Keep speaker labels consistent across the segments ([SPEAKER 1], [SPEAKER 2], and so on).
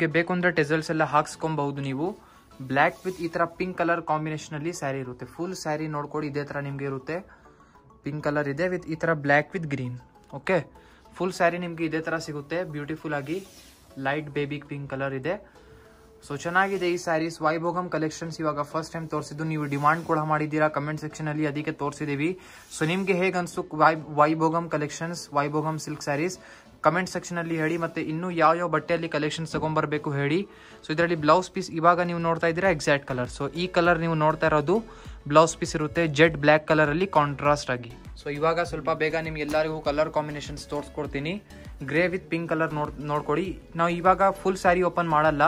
[SPEAKER 1] ನಿಮಗೆ ಬೇಕು ಅಂದ್ರೆ ಟೆಸಲ್ಸ್ ಎಲ್ಲ ಹಾಕ್ಸ್ಕೊಬಹುದು ನೀವು. ಬ್ಲ್ಯಾಕ್ ವಿತ್ ಈ ತರ ಪಿಂಕ್ ಕಲರ್ ಕಾಂಬಿನೇಷನ್ ಅಲ್ಲಿ ಸ್ಯಾರಿ ಇರುತ್ತೆ. ಫುಲ್ ಸ್ಯಾರಿ ನೋಡ್ಕೊಡಿ ಇದೇ ತರ ನಿಮ್ಗೆ ಇರುತ್ತೆ. ಪಿಂಕ್ ಕಲರ್ ಇದೆ ವಿತ್ ಈ ತರ black with green okay full sari ನಿಮ್ಗೆ ಇದೇ ತರ ಸಿಗುತ್ತೆ. ಬ್ಯೂಟಿಫುಲ್ ಆಗಿ ಲೈಟ್ ಬೇಬಿ ಪಿಂಕ್ ಕಲರ್ ಇದೆ. ಸೊ ಚೆನ್ನಾಗಿದೆ ಈ ಸ್ಯಾರೀಸ್ ವೈಭೋಗಂ ಕಲೆಕ್ಷನ್ಸ್ ಇವಾಗ ಫಸ್ಟ್ ಟೈಮ್ ತೋರಿಸಿದ್ದು. ನೀವು ಡಿಮಾಂಡ್ ಕೂಡ ಮಾಡಿದ್ದೀರಾ? ಕಮೆಂಟ್ ಸೆಕ್ಷನ್ ಅಲ್ಲಿ ಅದಕ್ಕೆ ತೋರಿಸಿದೀವಿ ಸೊ ನಿಮ್ಗೆ ಹೇಗೆ ಅನ್ಸು Vaibhogam collections Vaibhogam silk saris comment section ಅಲ್ಲಿ ಹೇಳಿ ಮತ್ತೆ ಇನ್ನೂ ಯಾವ ಯಾವ ಬಟ್ಟೆಯಲ್ಲಿ ಕಲೆಕ್ಷನ್ಸ್ ತಗೊಂಡ್ಬರ್ಬೇಕು ಹೇಳಿ. ಸೊ ಇದರಲ್ಲಿ ಬ್ಲೌಸ್ ಪೀಸ್ ಇವಾಗ ನೀವು ನೋಡ್ತಾ ಇದ್ದೀರಾ? ಎಕ್ಸಾಕ್ಟ್ ಕಲರ್ ಸೊ ಈ ಕಲರ್ ನೀವು ನೋಡ್ತಾ ಇರೋದು ಬ್ಲೌಸ್ ಪೀಸ್ ಇರುತ್ತೆ. ಜೆಡ್ ಬ್ಲ್ಯಾಕ್ ಕಲರ್ ಅಲ್ಲಿ ಕಾಂಟ್ರಾಸ್ಟ್ ಆಗಿ. ಸೊ ಇವಾಗ ಸ್ವಲ್ಪ ಬೇಗ ನಿಮ್ಗೆ ಎಲ್ಲರಿಗೂ ಕಲರ್ ಕಾಂಬಿನೇಷನ್ಸ್ ತೋರಿಸ್ಕೊಡ್ತೀನಿ. ಗ್ರೇ ವಿತ್ ಪಿಂಕ್ ಕಲರ್ ನೋಡ್, ನೋಡ್ಕೊಡಿ. ನಾವು ಇವಾಗ ಫುಲ್ ಸ್ಯಾರಿ ಓಪನ್ ಮಾಡಲ್ಲ.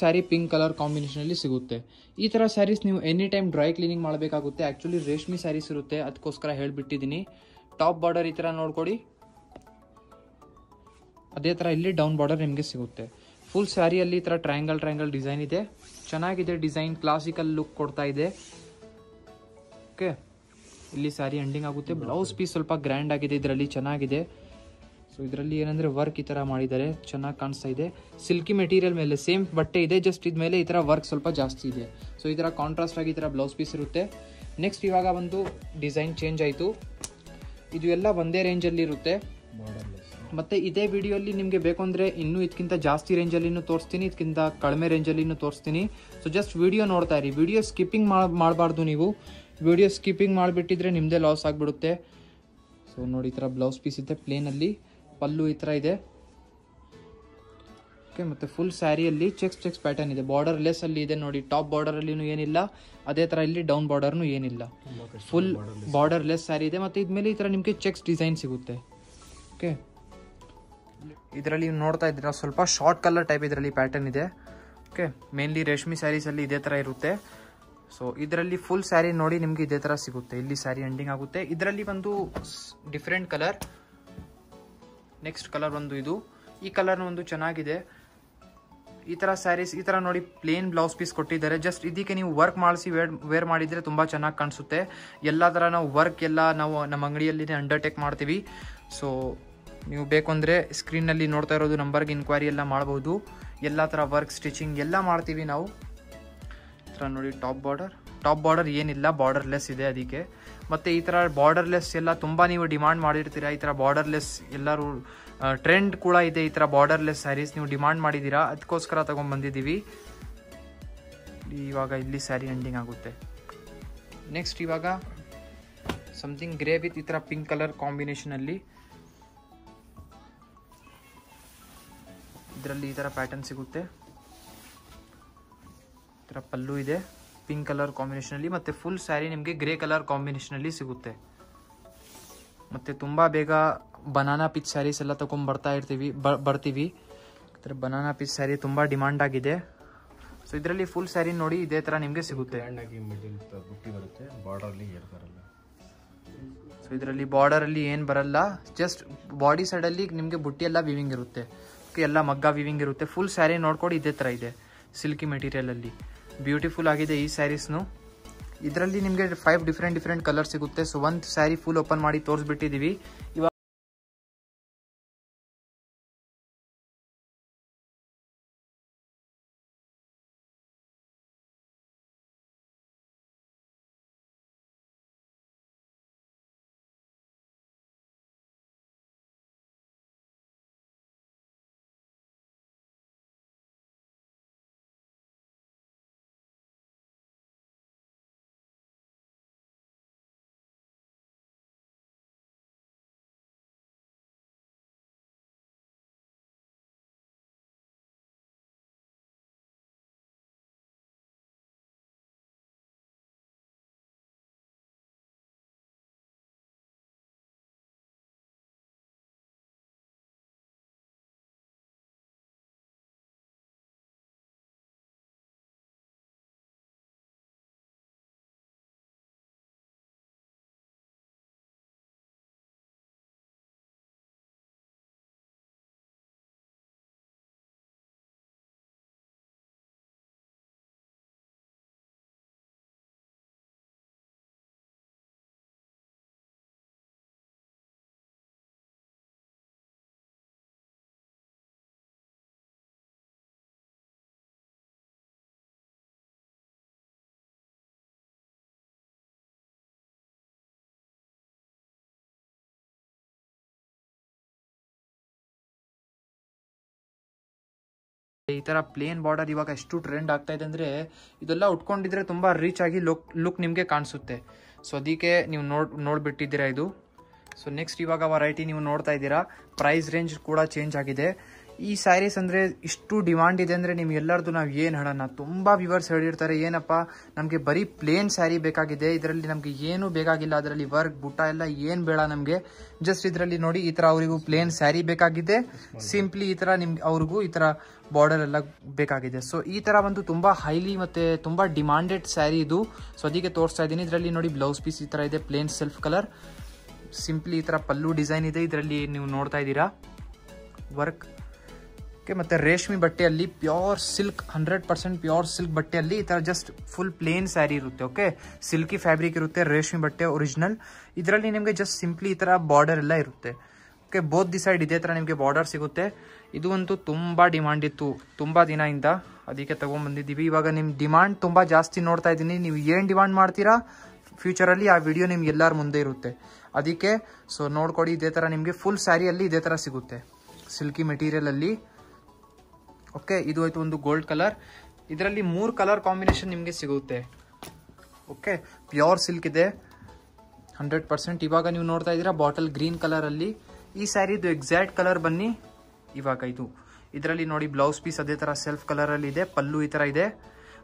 [SPEAKER 1] ಸ್ಯಾರಿ ಪಿಂಕ್ ಕಲರ್ ಕಾಂಬಿನೇಷನ್ ಅಲ್ಲಿ ಸಿಗುತ್ತೆ. ಈ ತರ ಸ್ಯಾರೀಸ್ ನೀವು ಎನಿ ಟೈಮ್ ಡ್ರೈ ಕ್ಲೀನಿಂಗ್ ಮಾಡಬೇಕಾಗುತ್ತೆ. ಆ್ಯಕ್ಚುಲಿ ರೇಷ್ಮೆ ಸ್ಯಾರೀಸ್ ಇರುತ್ತೆ. ಅದಕ್ಕೋಸ್ಕರ ಹೇಳ್ಬಿಟ್ಟಿದ್ದೀನಿ. ಟಾಪ್ ಬಾರ್ಡರ್ ಈ ತರ ನೋಡ್ಕೊಡಿ. ಅದೇ ತರ ಇಲ್ಲಿ ಡೌನ್ ಬಾರ್ಡರ್ ನಿಮಗೆ ಸಿಗುತ್ತೆ. ಫುಲ್ ಸ್ಯಾರಿಯಲ್ಲಿ ಈ ತರ ಟ್ರಯಾಂಗಲ್ ಟ್ರಯಾಂಗಲ್ ಡಿಸೈನ್ ಇದೆ. ಚೆನ್ನಾಗಿದೆ ಡಿಸೈನ್ ಕ್ಲಾಸಿಕಲ್ ಲುಕ್ ಕೊಡ್ತಾ ಇದೆ. ಓಕೆ ಇಲ್ಲಿ ಸ್ಯಾರಿ ಎಂಡಿಂಗ್ ಆಗುತ್ತೆ. ಬ್ಲೌಸ್ ಪೀಸ್ ಸ್ವಲ್ಪ ಗ್ರ್ಯಾಂಡ್ ಆಗಿದೆ. ಇದರಲ್ಲಿ ಚೆನ್ನಾಗಿದೆ. ಸೊ ಇದರಲ್ಲಿ ಏನಂದರೆ ವರ್ಕ್ ಈ ಥರ ಮಾಡಿದ್ದಾರೆ ಚೆನ್ನಾಗಿ ಕಾಣಿಸ್ತಾ ಇದೆ. ಸಿಲ್ಕಿ ಮೆಟೀರಿಯಲ್ ಮೇಲೆ ಸೇಮ್ ಬಟ್ಟೆ ಇದೆ ಜಸ್ಟ್ ಇದ ಮೇಲೆ ಈ ಥರ ವರ್ಕ್ ಸ್ವಲ್ಪ ಜಾಸ್ತಿ ಇದೆ. ಸೊ ಈ ಥರ ಕಾಂಟ್ರಾಸ್ಟ್ ಆಗಿ ಈ ಥರ ಬ್ಲೌಸ್ ಪೀಸ್ ಇರುತ್ತೆ. ನೆಕ್ಸ್ಟ್ ಇವಾಗ ಒಂದು ಡಿಸೈನ್ ಚೇಂಜ್ ಆಯಿತು. ಇದು ಎಲ್ಲ ಒಂದೇ ರೇಂಜಲ್ಲಿ ಇರುತ್ತೆ. ಮತ್ತು ಇದೇ ಅಲ್ಲಿ ನಿಮಗೆ ಬೇಕು ಅಂದರೆ ಇನ್ನೂ ಇದಕ್ಕಿಂತ ಜಾಸ್ತಿ ರೇಂಜಲ್ಲಿನೂ ತೋರಿಸ್ತೀನಿ ಇದಕ್ಕಿಂತ ಕಡಿಮೆ ರೇಂಜಲ್ಲಿನೂ ತೋರಿಸ್ತೀನಿ. ಸೊ ಜಸ್ಟ್ ವಿಡಿಯೋ ನೋಡ್ತಾ ಇರಿ. ವಿಡಿಯೋ ಸ್ಕಿಪ್ಪಿಂಗ್ ಮಾಡಬಾರ್ದು ನೀವು. ವಿಡಿಯೋ ಸ್ಕಿಪ್ಪಿಂಗ್ ಮಾಡಿಬಿಟ್ಟಿದ್ರೆ ನಿಮ್ಮದೇ ಲಾಸ್ ಆಗಿಬಿಡುತ್ತೆ. ಸೊ ನೋಡಿ ಈ ಥರ ಬ್ಲೌಸ್ ಪೀಸ್ ಇದೆ ಪ್ಲೇನಲ್ಲಿ ಪಲ್ಲು ಈ ಥರ ಇದೆ. ಓಕೆ ಮತ್ತು ಫುಲ್ ಸ್ಯಾರಿಯಲ್ಲಿ ಚೆಕ್ಸ್ ಚೆಕ್ಸ್ ಪ್ಯಾಟರ್ನ್ ಇದೆ. ಬಾರ್ಡರ್ ಲೆಸ್ ಅಲ್ಲಿ ಇದೆ ನೋಡಿ. ಟಾಪ್ ಬಾರ್ಡರಲ್ಲಿನೂ ಏನಿಲ್ಲ. ಅದೇ ಥರ ಇಲ್ಲಿ ಡೌನ್ ಬಾರ್ಡರ್ನು ಏನಿಲ್ಲ. ಫುಲ್ ಬಾರ್ಡರ್ ಲೆಸ್ ಸ್ಯಾರಿ ಇದೆ. ಮತ್ತು ಇದ್ಮೇಲೆ ಈ ಥರ ನಿಮಗೆ ಚೆಕ್ಸ್ ಡಿಸೈನ್ ಸಿಗುತ್ತೆ. ಓಕೆ ಇದರಲ್ಲಿ ನೋಡ್ತಾ ಇದ್ದೀರಾ ಸ್ವಲ್ಪ ಶಾರ್ಟ್ ಕಲರ್ ಟೈಪ್ ಇದರಲ್ಲಿ ಪ್ಯಾಟರ್ನ್ ಇದೆ. ಓಕೆ ಮೇನ್ಲಿ ರೇಷ್ಮೆ ಸ್ಯಾರೀಸಲ್ಲಿ ಇದೇ ಥರ ಇರುತ್ತೆ. ಸೊ ಇದರಲ್ಲಿ ಫುಲ್ ಸ್ಯಾರಿ ನೋಡಿ ನಿಮಗೆ ಇದೇ ಥರ ಸಿಗುತ್ತೆ. ಇಲ್ಲಿ ಸ್ಯಾರಿ ಎಂಡಿಂಗ್ ಆಗುತ್ತೆ. ಇದರಲ್ಲಿ ಒಂದು ಡಿಫ್ರೆಂಟ್ ಕಲರ್ ನೆಕ್ಸ್ಟ್ ಕಲರ್ ಒಂದು ಇದು. ಈ ಕಲರ್ ಒಂದು ಚೆನ್ನಾಗಿದೆ. ಈ ಥರ ಸ್ಯಾರೀಸ್ ಈ ಥರ ನೋಡಿ ಪ್ಲೇನ್ ಬ್ಲೌಸ್ ಪೀಸ್ ಕೊಟ್ಟಿದ್ದಾರೆ. ಜಸ್ಟ್ ಇದಕ್ಕೆ ನೀವು ವರ್ಕ್ ಮಾಡಿಸಿ ವೇರ್ ವೇರ್ ಮಾಡಿದರೆ ತುಂಬ ಚೆನ್ನಾಗಿ ಕಾಣಿಸುತ್ತೆ. ಎಲ್ಲ ಥರ ನಾವು ವರ್ಕ್ ಎಲ್ಲ ನಾವು ನಮ್ಮ ಅಂಗಡಿಯಲ್ಲಿ ಅಂಡರ್ಟೇಕ್ ಮಾಡ್ತೀವಿ. ಸೊ ನೀವು ಬೇಕು ಅಂದರೆ ಸ್ಕ್ರೀನಲ್ಲಿ ನೋಡ್ತಾ ಇರೋದು ನಂಬರ್ಗೆ ಇನ್ಕ್ವೈರಿ ಎಲ್ಲ ಮಾಡ್ಬೋದು. ಎಲ್ಲ ಥರ ವರ್ಕ್ ಸ್ಟಿಚಿಂಗ್ ಎಲ್ಲ ಮಾಡ್ತೀವಿ ನಾವು. ಈ ಥರ ನೋಡಿ ಟಾಪ್ ಬಾರ್ಡರ್ ಟಾಪ್ ಬಾರ್ಡರ್ ಏನಿಲ್ಲ ಬಾರ್ಡರ್ಲೆಸ್ ಇದೆ ಅದಕ್ಕೆ. ಮತ್ತು ಈ ಥರ ಬಾರ್ಡರ್ಲೆಸ್ ಎಲ್ಲ ತುಂಬ ನೀವು ಡಿಮಾಂಡ್ ಮಾಡಿರ್ತೀರಾ? ಈ ಥರ ಬಾರ್ಡರ್ಲೆಸ್ ಎಲ್ಲರೂ ಟ್ರೆಂಡ್ ಕೂಡ ಇದೆ ಈ ಥರ ಬಾರ್ಡರ್ಲೆಸ್ ಸ್ಯಾರೀಸ್ ನೀವು ಡಿಮಾಂಡ್ ಮಾಡಿದ್ದೀರಾ? ಅದಕ್ಕೋಸ್ಕರ ತೊಗೊಂಡ್ಬಂದಿದ್ದೀವಿ. ಇವಾಗ ಇಲ್ಲಿ ಸ್ಯಾರಿ ಎಂಡಿಂಗ್ ಆಗುತ್ತೆ. ನೆಕ್ಸ್ಟ್ ಇವಾಗ ಸಮಥಿಂಗ್ ಗ್ರೇ ವಿತ್ ಈ ಥರ ಪಿಂಕ್ ಕಲರ್ ಕಾಂಬಿನೇಷನಲ್ಲಿ ಇದರಲ್ಲಿ ಈ ಥರ ಪ್ಯಾಟರ್ನ್ ಸಿಗುತ್ತೆ. ಈ ಥರ ಪಲ್ಲು ಇದೆ. ಪಿಂಕ್ ಕಲರ್ ಕಾಂಬಿನೇಷನಲ್ಲಿ ಮತ್ತು ಫುಲ್ ಸ್ಯಾರಿ ನಿಮಗೆ ಗ್ರೇ ಕಲರ್ ಕಾಂಬಿನೇಷನಲ್ಲಿ ಸಿಗುತ್ತೆ. ಮತ್ತು ತುಂಬ ಬೇಗ ಬನಾನಾ ಪಿಚ್ ಸ್ಯಾರೀಸ್ ಎಲ್ಲ ತೊಗೊಂಡು ಬರ್ತಾ ಇರ್ತೀವಿ ಬರ್ತೀವಿ. ಥರ ಬನಾನಾ ಪಿಚ್ ಸ್ಯಾರಿ ತುಂಬ ಡಿಮಾಂಡ್ ಆಗಿದೆ. ಸೊ ಇದರಲ್ಲಿ ಫುಲ್ ಸ್ಯಾರಿ ನೋಡಿ ಇದೇ ಥರ ನಿಮಗೆ ಸಿಗುತ್ತೆ.
[SPEAKER 2] ಬುಟ್ಟಿ ಬರುತ್ತೆ ಬರಲ್ಲ
[SPEAKER 1] ಸೊ ಇದರಲ್ಲಿ ಬಾರ್ಡರಲ್ಲಿ ಏನು ಬರಲ್ಲ ಜಸ್ಟ್ ಬಾಡಿ ಸೈಡಲ್ಲಿ ನಿಮಗೆ ಬುಟ್ಟಿ ಎಲ್ಲ ವಿವಿಂಗ್ ಇರುತ್ತೆ. ಓಕೆ ಎಲ್ಲ ಮಗ್ಗ ವಿವಿಂಗ್ ಇರುತ್ತೆ. ಫುಲ್ ಸ್ಯಾರಿ ನೋಡ್ಕೊಂಡು ಇದೇ ಥರ ಇದೆ ಸಿಲ್ಕಿ ಮೆಟೀರಿಯಲಲ್ಲಿ ಬ್ಯೂಟಿಫುಲ್ ಆಗಿದೆ ಈ ಸ್ಯಾರೀಸ್ನು ಇದರಲ್ಲಿ ನಿಮಗೆ ಫೈವ್ ಡಿಫ್ರೆಂಟ್ ಡಿಫ್ರೆಂಟ್ ಕಲರ್ ಸಿಗುತ್ತೆ. ಸೊ ಒಂದು ಸ್ಯಾರಿ ಫುಲ್ ಓಪನ್ ಮಾಡಿ ತೋರಿಸ್ಬಿಟ್ಟಿದ್ದೀವಿ ಇವಾಗ ಈ ತರ ಪ್ಲೇನ್ ಬಾರ್ಡರ್ ಇವಾಗ ಎಷ್ಟು ಟ್ರೆಂಡ್ ಆಗ್ತಾ ಇದೆ ಅಂದ್ರೆ ಇದೆಲ್ಲ ಉಟ್ಕೊಂಡಿದ್ರೆ ತುಂಬಾ ರೀಚ್ ಆಗಿ ಲುಕ್ ಲುಕ್ ನಿಮಗೆ ಕಾಣಿಸುತ್ತೆ. ಸೊ ಅದಕ್ಕೆ ನೀವು ನೋಡ್, ನೋಡ್ಬಿಟ್ಟಿದ್ದೀರಾ ಇದು. ಸೊ ನೆಕ್ಸ್ಟ್ ಇವಾಗ ವೆರೈಟಿ ನೀವು ನೋಡ್ತಾ ಇದ್ದೀರಾ. ಪ್ರೈಸ್ ರೇಂಜ್ ಕೂಡ ಚೇಂಜ್ ಆಗಿದೆ. ಈ ಸ್ಯಾರೀಸ್ ಅಂದರೆ ಇಷ್ಟು ಡಿಮಾಂಡ್ ಇದೆ ಅಂದರೆ ನಿಮ್ಗೆ ಎಲ್ಲರದು ನಾವು ಏನು ಹೇಳೋಣ ತುಂಬ ವಿವರ್ಸ್ ಹೇಳಿರ್ತಾರೆ, ಏನಪ್ಪ? ನಮಗೆ ಬರೀ ಪ್ಲೇನ್ ಸ್ಯಾರಿ ಬೇಕಾಗಿದೆ. ಇದರಲ್ಲಿ ನಮಗೆ ಏನೂ ಬೇಕಾಗಿಲ್ಲ. ಅದರಲ್ಲಿ ವರ್ಕ್ ಬುಟ್ಟ ಎಲ್ಲ ಏನು ಬೇಡ ನಮಗೆ. ಜಸ್ಟ್ ಇದರಲ್ಲಿ ನೋಡಿ ಈ ಥರ ಅವರಿಗೂ ಪ್ಲೇನ್ ಸ್ಯಾರಿ ಬೇಕಾಗಿದೆ. ಸಿಂಪ್ಲಿ ಈ ಥರ ನಿಮ್ಗೆ, ಅವ್ರಿಗೂ ಈ ಥರ ಬಾರ್ಡರ್ ಎಲ್ಲ ಬೇಕಾಗಿದೆ. ಸೊ ಈ ಥರ ಒಂದು ತುಂಬ ಹೈಲಿ ಮತ್ತು ತುಂಬ ಡಿಮಾಂಡೆಡ್ ಸ್ಯಾರಿ ಇದು. ಸೊ ಅದಕ್ಕೆ ತೋರಿಸ್ತಾ ಇದ್ದೀನಿ. ಇದರಲ್ಲಿ ನೋಡಿ ಬ್ಲೌಸ್ ಪೀಸ್ ಈ ಥರ ಇದೆ ಪ್ಲೇನ್ ಸೆಲ್ಫ್ ಕಲರ್ ಸಿಂಪ್ಲಿ ಈ ಥರ ಪಲ್ಲು ಡಿಸೈನ್ ಇದೆ. ಇದರಲ್ಲಿ ನೀವು ನೋಡ್ತಾ ಇದ್ದೀರಾ? ವರ್ಕ್ ಓಕೆ, ಮತ್ತು ರೇಷ್ಮೆ ಬಟ್ಟೆಯಲ್ಲಿ pure silk hundred percent pure silk ಬಟ್ಟೆಯಲ್ಲಿ ಈ ಥರ ಜಸ್ಟ್ ಫುಲ್ ಪ್ಲೇನ್ ಸ್ಯಾರಿ ಇರುತ್ತೆ, ಓಕೆ? ಸಿಲ್ಕಿ ಫ್ಯಾಬ್ರಿಕ್ ಇರುತ್ತೆ, ರೇಷ್ಮೆ ಬಟ್ಟೆ ಒರಿಜಿನಲ್ ಇದರಲ್ಲಿ ನಿಮಗೆ ಜಸ್ಟ್ ಸಿಂಪ್ಲಿ ಈ ಥರ ಬಾರ್ಡರ್ ಎಲ್ಲ ಇರುತ್ತೆ, ಓಕೆ? ಬೋತ್ ದಿ ಸೈಡ್ ಇದೇ ಥರ ನಿಮಗೆ ಬಾರ್ಡರ್ ಸಿಗುತ್ತೆ. ಇದು ಅಂತೂ ತುಂಬ ಡಿಮಾಂಡ್ ಇತ್ತು, ತುಂಬ ದಿನದಿಂದ. ಅದಕ್ಕೆ ತೊಗೊಂಬಂದಿದ್ದೀವಿ. ಇವಾಗ ನಿಮ್ಮ ಡಿಮಾಂಡ್ ತುಂಬ ಜಾಸ್ತಿ ನೋಡ್ತಾ ಇದ್ದೀನಿ. ನೀವು ಏನು ಡಿಮಾಂಡ್ ಮಾಡ್ತೀರಾ? ಫ್ಯೂಚರಲ್ಲಿ ಆ ವಿಡಿಯೋ ನಿಮ್ಗೆ ಎಲ್ಲರ ಮುಂದೆ ಇರುತ್ತೆ. ಅದಕ್ಕೆ ಸೊ ನೋಡ್ಕೊಡಿ, ಇದೇ ಥರ ನಿಮಗೆ ಫುಲ್ ಸ್ಯಾರಿಯಲ್ಲಿ ಇದೇ ಥರ ಸಿಗುತ್ತೆ. ಸಿಲ್ಕಿ ಮೆಟೀರಿಯಲಲ್ಲಿ ಓಕೆ, ಇದು ಆಯಿತು ಒಂದು ಗೋಲ್ಡ್ ಕಲರ್ ಇದರಲ್ಲಿ ಮೂರು ಕಲರ್ ಕಾಂಬಿನೇಷನ್ ನಿಮಗೆ ಸಿಗುತ್ತೆ. ಓಕೆ ಪ್ಯೂರ್ ಸಿಲ್ಕ್ ಇದೆ. ಹಂಡ್ರೆಡ್ ಪರ್ಸೆಂಟ್ ಇವಾಗ ನೀವು ನೋಡ್ತಾ ಇದ್ದೀರಾ ಬಾಟಲ್ ಗ್ರೀನ್ ಕಲರಲ್ಲಿ ಈ ಸ್ಯಾರಿದು ಎಕ್ಸಾಕ್ಟ್ ಕಲರ್ ಬನ್ನಿ. ಇವಾಗ ಇದು. ಇದರಲ್ಲಿ ನೋಡಿ ಬ್ಲೌಸ್ ಪೀಸ್ ಅದೇ ಥರ ಸೆಲ್ಫ್ ಕಲರಲ್ಲಿ ಇದೆ, ಪಲ್ಲು ಈ ಥರ ಇದೆ.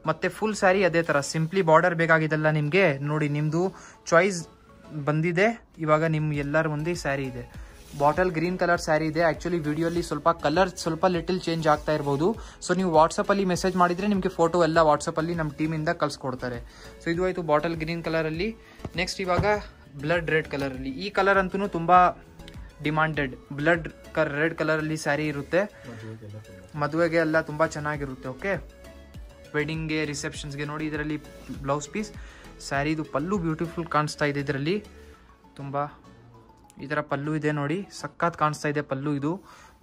[SPEAKER 1] ಮತ್ತೆ ಫುಲ್ ಸ್ಯಾರಿ ಅದೇ ಥರ ಸಿಂಪ್ಲಿ ಬಾರ್ಡರ್ ಬೇಕಾಗಿದ್ದಲ್ಲ ನಿಮಗೆ. ನೋಡಿ ನಿಮ್ಮದು ಚಾಯ್ಸ್ ಬಂದಿದೆ. ಇವಾಗ ನಿಮ್ಮ ಎಲ್ಲರ ಮುಂದೆ ಸ್ಯಾರಿ ಇದೆ. ಬಾಟಲ್ ಗ್ರೀನ್ ಕಲರ್ ಸ್ಯಾರಿ ಇದೆ. ಆ್ಯಕ್ಚುಲಿ ವಿಡಿಯೋಲಿ ಸ್ವಲ್ಪ ಕಲರ್ ಸ್ವಲ್ಪ ಲಿಟಲ್ ಚೇಂಜ್ ಆಗ್ತಾ ಇರ್ಬೋದು. ಸೊ ನೀವು ವಾಟ್ಸಪ್ಪಲ್ಲಿ ಮೆಸೇಜ್ ಮಾಡಿದರೆ ನಿಮಗೆ ಫೋಟೋ ಎಲ್ಲ ವಾಟ್ಸಪ್ಪಲ್ಲಿ ನಮ್ಮ ಟೀಮಿಂದ ಕಳ್ಸಿಕೊಡ್ತಾರೆ. ಸೊ ಇದು ಆಯಿತು ಬಾಟಲ್ ಗ್ರೀನ್ ಕಲರಲ್ಲಿ ನೆಕ್ಸ್ಟ್ ಇವಾಗ ಬ್ಲಡ್ ರೆಡ್ ಕಲರಲ್ಲಿ ಈ ಕಲರ್ ಅಂತೂ ತುಂಬ ಡಿಮಾಂಡೆಡ್ ಬ್ಲಡ್ ರೆಡ್ ಕಲರಲ್ಲಿ ಸ್ಯಾರಿ ಇರುತ್ತೆ. ಮದುವೆಗೆ ಎಲ್ಲ ತುಂಬ ಚೆನ್ನಾಗಿರುತ್ತೆ ಓಕೆ ವೆಡ್ಡಿಂಗ್ಗೆ ರಿಸೆಪ್ಷನ್ಸ್ಗೆ ನೋಡಿ, ಇದರಲ್ಲಿ ಬ್ಲೌಸ್ ಪೀಸ್ ಸ್ಯಾರಿದು ಪಲ್ಲು ಬ್ಯೂಟಿಫುಲ್ ಕಾಣಿಸ್ತಾ ಇದೆ ಇದರಲ್ಲಿ. ತುಂಬ ಈ ಥರ ಪಲ್ಲು ಇದೆ ನೋಡಿ. ಸಖತ್ ಕಾಣಿಸ್ತಾ ಇದೆ ಪಲ್ಲು ಇದು.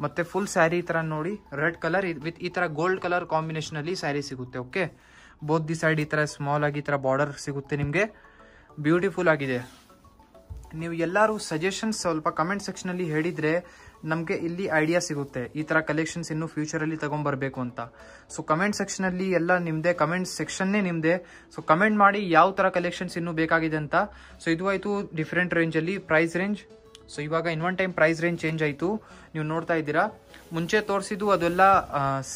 [SPEAKER 1] ಮತ್ತೆ ಫುಲ್ ಸ್ಯಾರಿ ಈ ಥರ ನೋಡಿ. ರೆಡ್ ಕಲರ್ ವಿತ್ ಈ ಥರ ಗೋಲ್ಡ್ ಕಲರ್ ಕಾಂಬಿನೇಷನಲ್ಲಿ ಸ್ಯಾರಿ ಸಿಗುತ್ತೆ ಓಕೆ ಬೋತ್ ದಿ ಸೈಡ್ ಈ ಥರ ಸ್ಮಾಲ್ ಆಗಿ ಈ ಥರ ಬಾರ್ಡರ್ ಸಿಗುತ್ತೆ ನಿಮಗೆ. ಬ್ಯೂಟಿಫುಲ್ ಆಗಿದೆ. ನೀವು ಎಲ್ಲರೂ ಸಜೆಷನ್ಸ್ ಸ್ವಲ್ಪ ಕಮೆಂಟ್ ಸೆಕ್ಷನಲ್ಲಿ ಹೇಳಿದರೆ ನಮಗೆ ಇಲ್ಲಿ ಐಡಿಯಾ ಸಿಗುತ್ತೆ. ಈ ಥರ ಕಲೆಕ್ಷನ್ಸ್ ಇನ್ನು ಫ್ಯೂಚರಲ್ಲಿ ತೊಗೊಂಬರ್ಬೇಕು ಅಂತ. ಸೊ ಕಮೆಂಟ್ ಸೆಕ್ಷನಲ್ಲಿ ಎಲ್ಲ ನಿಮ್ಮದೇ ಕಮೆಂಟ್ ಸೆಕ್ಷನ್ನೇ ನಿಮ್ಮದೇ ಸೊ ಕಮೆಂಟ್ ಮಾಡಿ ಯಾವ ಥರ ಕಲೆಕ್ಷನ್ಸ್ ಇನ್ನೂ ಬೇಕಾಗಿದೆ ಅಂತ. ಸೊ ಇದು ಆಯಿತು ಡಿಫ್ರೆಂಟ್ ರೇಂಜಲ್ಲಿ ಪ್ರೈಸ್ ರೇಂಜ್ ಸೊ ಇವಾಗ in one time price range change ಆಯಿತು. ನೀವು ನೋಡ್ತಾ ಇದ್ದೀರಾ? ಮುಂಚೆ ತೋರಿಸಿದ್ದು ಅದೆಲ್ಲ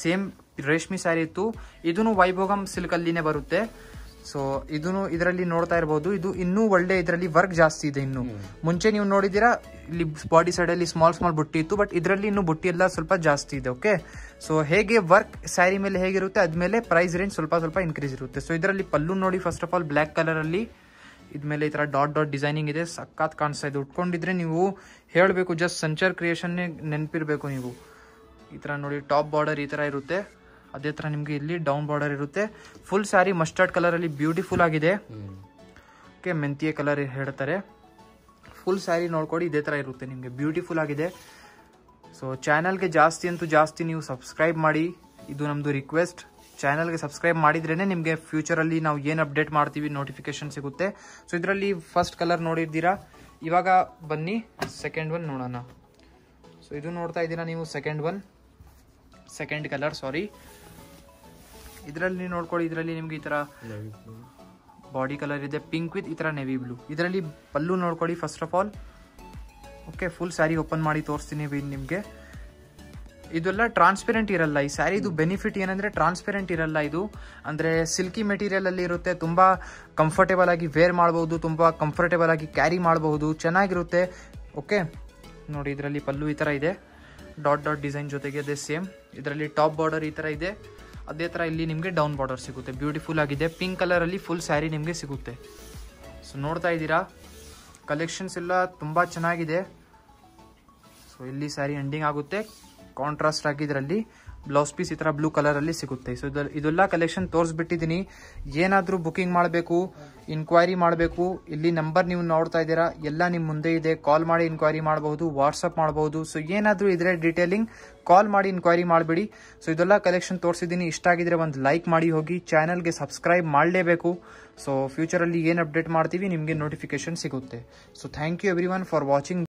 [SPEAKER 1] ಸೇಮ್ ರೇಷ್ಮೆ ಸ್ಯಾರಿ ಇತ್ತು. ಇದೂ ವೈಭೋಗಂ ಸಿಲ್ಕಲ್ಲಿನೇ ಬರುತ್ತೆ. ಸೊ ಇದನ್ನು ಇದರಲ್ಲಿ ನೋಡ್ತಾ ಇರಬಹುದು ಇದು ಇನ್ನೂ ಒಳ್ಳೆ ಇದರಲ್ಲಿ ವರ್ಕ್ ಜಾಸ್ತಿ ಇದೆ ಇನ್ನು. ಮುಂಚೆ ನೀವು ನೋಡಿದೀರಾ ಇಲ್ಲಿ ಬಾಡಿ ಸೈಡಲ್ಲಿ ಸ್ಮಾಲ್ ಸ್ಮಾಲ್ ಬುಟ್ಟಿ ಇತ್ತು ಬಟ್ ಇದರಲ್ಲಿ ಇನ್ನು ಬುಟ್ಟಿ ಎಲ್ಲ ಸ್ವಲ್ಪ ಜಾಸ್ತಿ ಇದೆ ಓಕೆ ಸೊ ಹೇಗೆ ವರ್ಕ್ ಸ್ಯಾರಿ ಮೇಲೆ ಹೇಗಿರುತ್ತೆ ಅದ್ಮೇಲೆ ಪ್ರೈಸ್ ರೇಂಜ್ ಸ್ವಲ್ಪ ಸ್ವಲ್ಪ ಇನ್ಕ್ರೀಸ್ ಇರುತ್ತೆ. ಸೊ ಇದರಲ್ಲಿ ಪಲ್ಲು ನೋಡಿ ಫಸ್ಟ್ ಆಫ್ ಆಲ್ ಬ್ಲ್ಯಾಕ್ ಕಲರಲ್ಲಿ ಇದ್ಮೇಲೆ ಈ ಥರ ಡಾಟ್ ಡಾಟ್ ಡಿಸೈನಿಂಗ್ ಇದೆ ಸಕ್ಕತ್ ಕಾಣಿಸ್ತಾ ಇದೆ. ಉಟ್ಕೊಂಡಿದ್ರೆ ನೀವು ಹೇಳಬೇಕು ಜಸ್ಟ್ ಸಂಚಾರ್ ಕ್ರಿಯೇಷನ್ನೇ ನೆನಪಿರ್ಬೇಕು ನೀವು. ಈ ಥರ ನೋಡಿ ಟಾಪ್ ಬಾರ್ಡರ್ ಈ ಥರ ಇರುತ್ತೆ. ಅದೇ ಥರ ನಿಮಗೆ ಇಲ್ಲಿ ಡೌನ್ ಬಾರ್ಡರ್ ಇರುತ್ತೆ. ಫುಲ್ ಸ್ಯಾರಿ ಮಸ್ಟರ್ಡ್ ಕಲರಲ್ಲಿ ಬ್ಯೂಟಿಫುಲ್ ಆಗಿದೆ. ಓಕೆ, ಮೆಂತಿಯ ಕಲರ್ ಹೇಳ್ತಾರೆ. ಫುಲ್ ಸ್ಯಾರಿ ನೋಡ್ಕೊಡಿ, ಇದೇ ಥರ ಇರುತ್ತೆ ನಿಮಗೆ. ಬ್ಯೂಟಿಫುಲ್ ಆಗಿದೆ. ಸೊ ಚಾನಲ್ಗೆ ಜಾಸ್ತಿ ಅಂತೂ ಜಾಸ್ತಿ ನೀವು ಸಬ್ಸ್ಕ್ರೈಬ್ ಮಾಡಿ. ಇದು ನಮ್ಮದು ರಿಕ್ವೆಸ್ಟ್ ಚಾನಲ್ಗೆ ಸಬ್ಸ್ಕ್ರೈಬ್ ಮಾಡಿದ್ರೇ ನಿಮಗೆ ಫ್ಯೂಚರಲ್ಲಿ ನಾವು ಏನು ಅಪ್ಡೇಟ್ ಮಾಡ್ತೀವಿ ನೋಟಿಫಿಕೇಶನ್ ಸಿಗುತ್ತೆ. ಸೊ ಇದರಲ್ಲಿ ಫಸ್ಟ್ ಕಲರ್ ನೋಡಿದ್ದೀರಾ ಇವಾಗ ಬನ್ನಿ ಸೆಕೆಂಡ್ ಒನ್ ನೋಡೋಣ. ಸೊ ಇದು ನೋಡ್ತಾ ಇದ್ದೀರಾ ನೀವು second one second colour sari ಇದರಲ್ಲಿ ನೋಡ್ಕೊಳ್ಳಿ, ಇದರಲ್ಲಿ ನಿಮ್ಗೆ ಈ ಥರ ಬಾಡಿ ಕಲರ್ ಇದೆ ಪಿಂಕ್ ವಿತ್ ಈ ಥರ ನೆವಿ ಬ್ಲೂ ಇದರಲ್ಲಿ ಪಲ್ಲು ನೋಡ್ಕೊಳ್ಳಿ first of all okay full sari open ಮಾಡಿ ತೋರಿಸ್ತೀನಿ ನಿಮಗೆ. ಇದೆಲ್ಲ ಟ್ರಾನ್ಸ್ಪೆರೆಂಟ್ ಇರಲ್ಲ, ಈ ಸ್ಯಾರಿದು ಬೆನಿಫಿಟ್ ಏನಂದ್ರೆ ಟ್ರಾನ್ಸ್ಪೆರೆಂಟ್ ಇರಲ್ಲ ಇದು. ಅಂದ್ರೆ ಸಿಲ್ಕಿ ಮೆಟೀರಿಯಲ್ ಅಲ್ಲಿ ಇರುತ್ತೆ, ತುಂಬಾ ಕಂಫರ್ಟೇಬಲ್ ಆಗಿ ವೇರ್ ಮಾಡಬಹುದು ತುಂಬಾ ಕಂಫರ್ಟೇಬಲ್ ಆಗಿ ಕ್ಯಾರಿ ಮಾಡಬಹುದು ಚೆನ್ನಾಗಿರುತ್ತೆ. ಓಕೆ ನೋಡಿ ಇದರಲ್ಲಿ ಪಲ್ಲು ಈ ಥರ ಇದೆ. ಡಾಟ್ ಡಾಟ್ ಡಿಸೈನ್ ಜೊತೆಗೆ ಅದೇ ಸೇಮ್ ಇದರಲ್ಲಿ ಟಾಪ್ ಬಾರ್ಡರ್ ಈ ಥರ ಇದೆ. ಅದೇ ಥರ ಇಲ್ಲಿ ನಿಮಗೆ ಡೌನ್ ಬಾರ್ಡರ್ ಸಿಗುತ್ತೆ. ಬ್ಯೂಟಿಫುಲ್ ಆಗಿದೆ. ಪಿಂಕ್ ಕಲರಲ್ಲಿ ಫುಲ್ ಸ್ಯಾರಿ ನಿಮಗೆ ಸಿಗುತ್ತೆ. ಸೊ ನೋಡ್ತಾ ಇದ್ದೀರಾ? ಕಲೆಕ್ಷನ್ಸ್ ಎಲ್ಲ ತುಂಬ ಚೆನ್ನಾಗಿದೆ. ಸೊ ಇಲ್ಲಿ ಸ್ಯಾರಿ ಎಂಡಿಂಗ್ ಆಗುತ್ತೆ. ಕಾಂಟ್ರಾಸ್ಟ್ ಆಗಿ ಇದರಲ್ಲಿ. ಬ್ಲೌಸ್ ಪೀಸ್ ಈ ಥರ ಬ್ಲೂ ಕಲರಲ್ಲಿ ಸಿಗುತ್ತೆ. ಸೊ ಇದು ಇದೆಲ್ಲ ಕಲೆಕ್ಷನ್ ತೋರಿಸ್ಬಿಟ್ಟಿದ್ದೀನಿ. ಏನಾದರೂ ಬುಕಿಂಗ್ ಮಾಡಬೇಕು ಇನ್ಕ್ವೈರಿ ಮಾಡಬೇಕು, ಇಲ್ಲಿ ನಂಬರ್ ನೀವು ನೋಡ್ತಾ ಇದ್ದೀರಾ, ಎಲ್ಲ ನಿಮ್ಮ ಮುಂದೆ ಇದೆ. ಕಾಲ್ ಮಾಡಿ ಇನ್ಕ್ವೈರಿ ಮಾಡಬಹುದು ವಾಟ್ಸಪ್ ಮಾಡಬಹುದು. ಸೊ ಏನಾದರೂ ಇದ್ರೆ ಡೀಟೇಲಿಂಗ್ ಕಾಲ್ ಮಾಡಿ ಇನ್ಕ್ವೈರಿ ಮಾಡಬೇಡಿ. ಸೊ ಇದೆಲ್ಲ ಕಲೆಕ್ಷನ್ ತೋರಿಸಿದೀನಿ ಇಷ್ಟ ಆಗಿದ್ರೆ ಒಂದು ಲೈಕ್ ಮಾಡಿ ಹೋಗಿ. ಚಾನಲ್ಗೆ ಸಬ್ಸ್ಕ್ರೈಬ್ ಮಾಡಲೇಬೇಕು. ಸೊ ಫ್ಯೂಚರಲ್ಲಿ ಏನು ಅಪ್ಡೇಟ್ ಮಾಡ್ತೀವಿ, ನಿಮಗೆ ನೋಟಿಫಿಕೇಶನ್ ಸಿಗುತ್ತೆ. So thank you every for watching